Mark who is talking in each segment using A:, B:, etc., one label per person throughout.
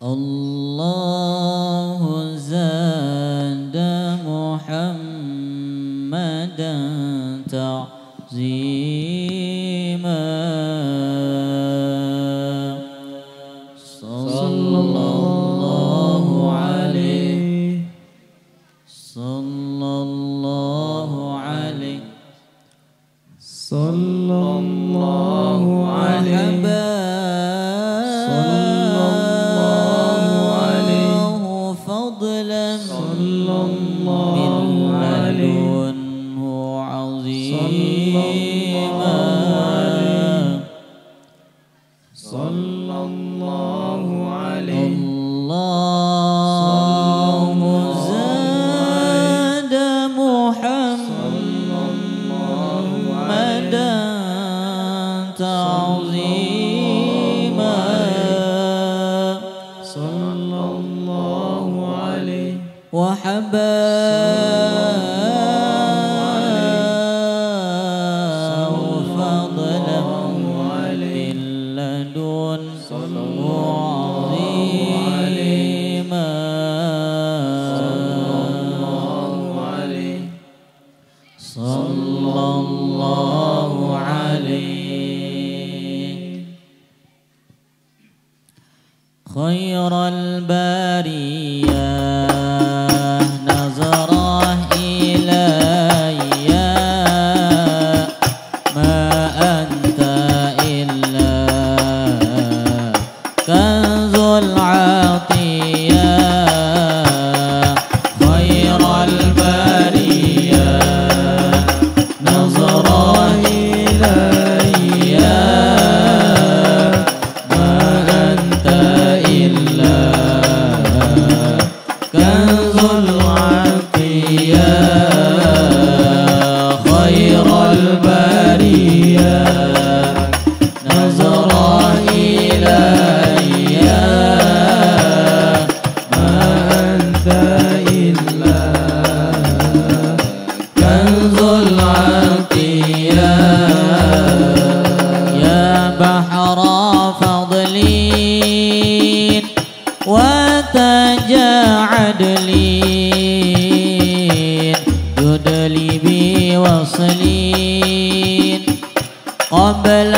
A: Allah صلى الله
B: من لدنه عظيما محمد صلى الله عدل يدلي وصلين قبل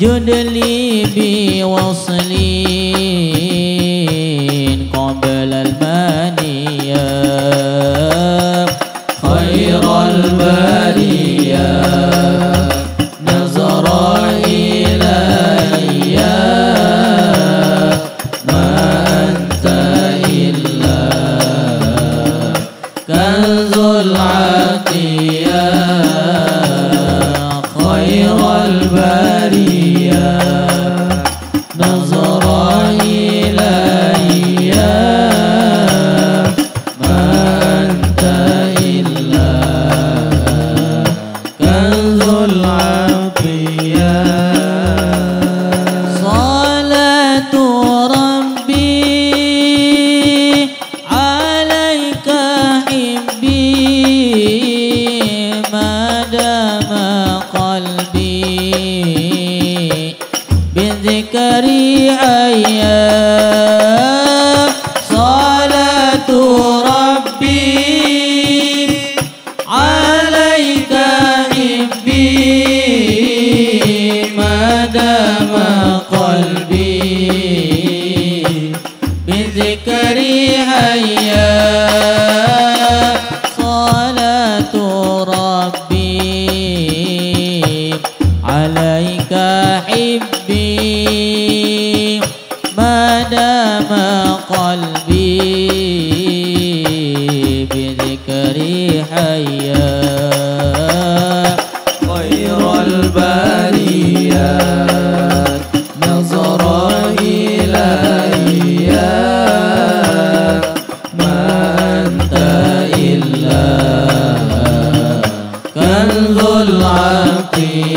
B: جد
A: لي بوصلي بذكري أيام صلاة ربي عليك إبي ما دام قلبي بذكري أيام حيا. خير البريات نظر إلي. ما أنت إلا كنز العقيات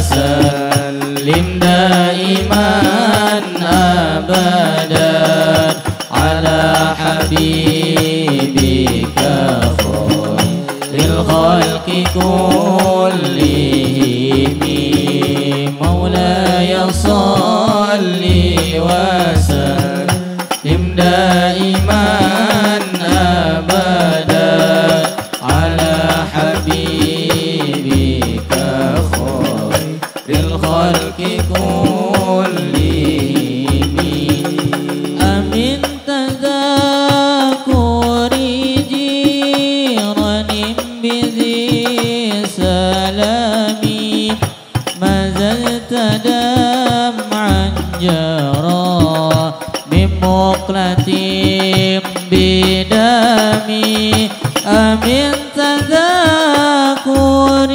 A: مولاي صل وسلم. مقلة بدمي أمن تذاكر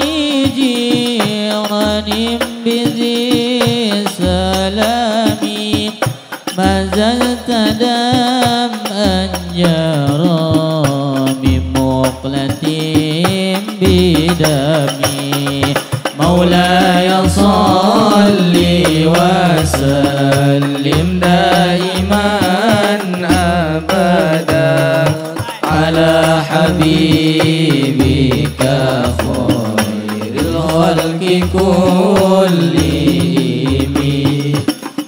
A: جيران بذي سلامي ما زلت دمعا جرى من مقلة بدمي مولاي صل وسلم الخلق كلهم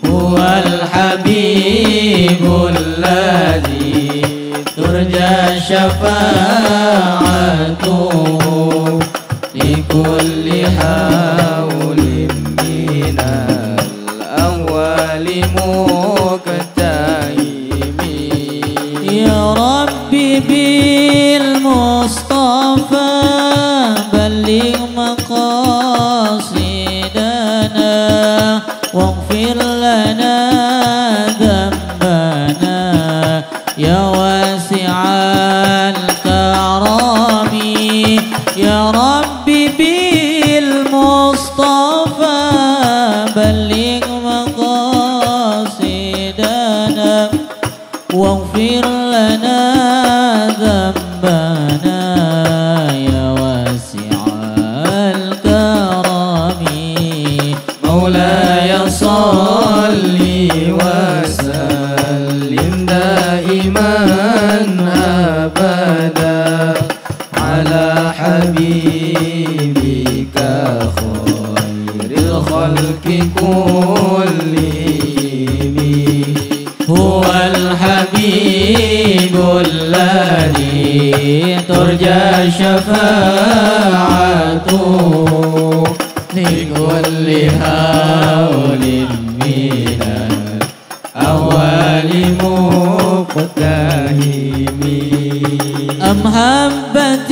A: هو الحبيب الذي ترجى شفاعته لكل حول من الأول مكتئم يا ربي بالمصطفى يا ربي بالمصطفى بلغ مقاصدنا واغفر لنا ذنبنا يا واسع الكرم. مولاي صل وسلم الحبيب الذي ترجى شفاعته لكل هول من الأول مقتهم أم هبت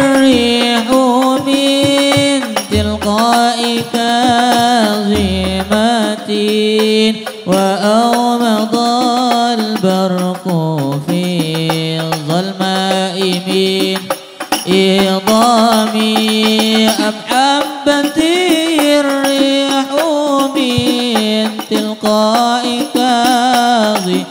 A: الريح من تلقاء كاظمة وأومض البرق في الظلماء من إضامي. أم حبت الريح من تلقاء كاظمة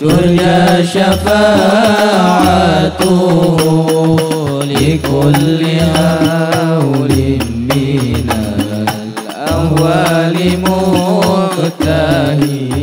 B: ترجى شفاعته لكل هول من الأهوال متهمين